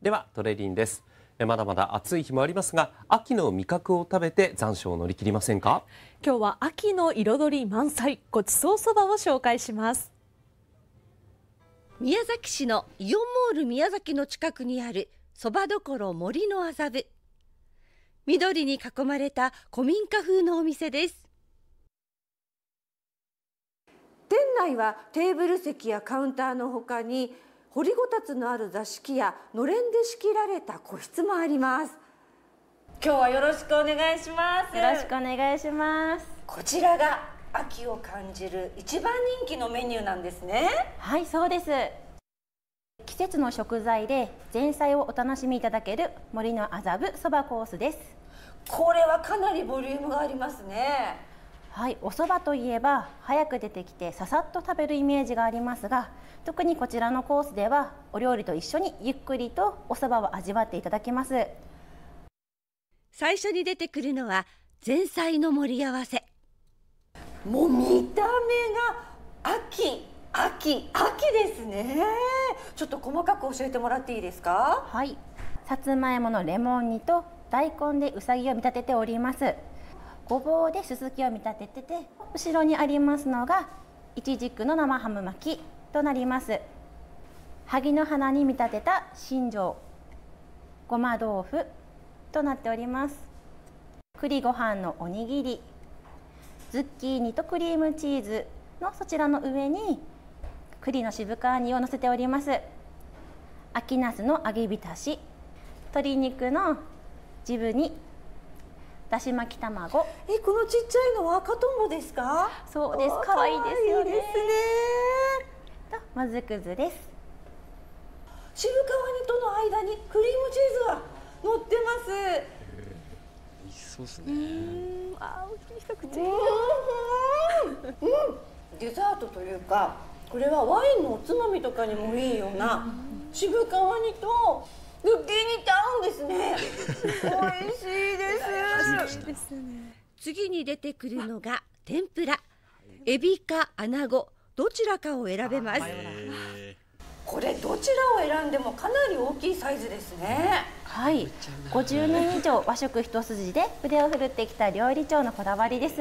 ではトレリンです。えまだまだ暑い日もありますが秋の味覚を食べて残暑を乗り切りませんか？今日は秋の彩り満載ごちそうそばを紹介します。宮崎市のイオンモール宮崎の近くにあるそばどころ森の麻布。緑に囲まれた古民家風のお店です。店内はテーブル席やカウンターのほかに掘りごたつのある座敷やのれんで仕切られた個室もあります。今日はよろしくお願いします。よろしくお願いします。こちらが秋を感じる一番人気のメニューなんですね。はいそうです。季節の食材で前菜をお楽しみいただける森の麻布そばコースです。これはかなりボリュームがありますねはいお蕎麦といえば早く出てきてささっと食べるイメージがありますが特にこちらのコースではお料理と一緒にゆっくりとお蕎麦を味わっていただけます。最初に出てくるのは前菜の盛り合わせ。もう見た目が秋秋秋ですね。ちょっと細かく教えてもらっていいですか？はい。さつまいものレモン煮と大根でうさぎを見立てておりますごぼうですすきを見立ててて後ろにありますのがいちじくの生ハム巻きとなります。萩の花に見立てた新庄ごま豆腐となっております。栗ご飯のおにぎりズッキーニとクリームチーズのそちらの上に栗の渋皮煮を乗せております。秋ナスの揚げ浸し鶏肉のジブにだし巻き卵。えこのちっちゃいのは赤とんぼですか？そうです。可愛いですよね。ですね。ともずくずです。渋皮煮との間にクリームチーズが乗ってます。美味しそうですね。あー大きい一口うん、うん、デザートというかこれはワインのおつまみとかにもいいような渋皮煮とズッキーニって合うんですね。美味しいです。次に出てくるのが天ぷら。エビかアナゴ。どちらかを選べます。えこれどちらを選んでもかなり大きいサイズですね。はい。50年以上和食一筋で筆を振るってきた料理長のこだわりです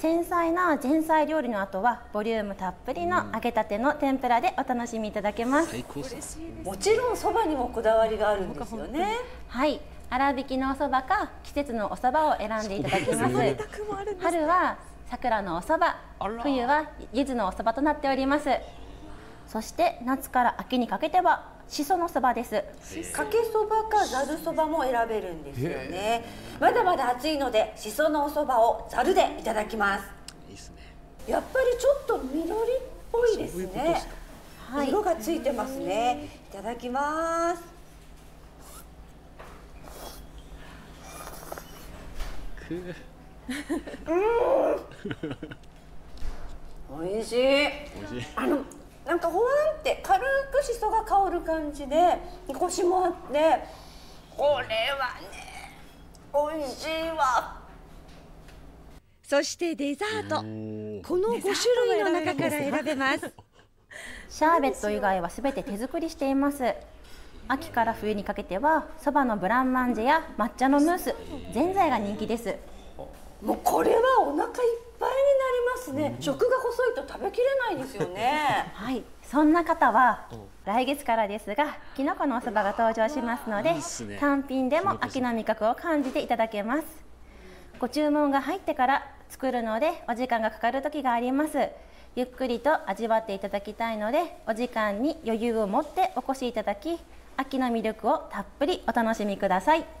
繊細な前菜料理の後はボリュームたっぷりの揚げたての天ぷらでお楽しみいただけます。最高です。ね。もちろんそばにもこだわりがあるんですよね。はい。粗挽きのお蕎麦か季節のお蕎麦を選んでいただきます。春は桜のお蕎麦冬は柚子のお蕎麦となっておりますそして夏から秋にかけてはしその蕎麦です。かけそばかざるそばも選べるんですよね。まだまだ暑いのでしそのお蕎麦をざるでいただきます。いいですね。やっぱりちょっと緑っぽいですね。はい。色がついてますね。い。ただきます。くー。美味しい。美味しい。あのなんかほわんって軽くしそが香る感じでコシもあってこれはね美味しいわ。そしてデザート。この5種類の中から選べます。シャーベット以外はすべて手作りしています。秋から冬にかけてはそばのブランマンジェや抹茶のムースぜんざいが人気です。もうこれはお腹いっぱいになりますね。食が細いと食べきれないですよねはい。そんな方は来月からですがきのこのおそばが登場しますので単品でも秋の味覚を感じていただけます。ご注文が入ってから作るのでお時間がかかる時があります。ゆっくりと味わっていただきたいのでお時間に余裕を持ってお越しいただき秋の魅力をたっぷりお楽しみください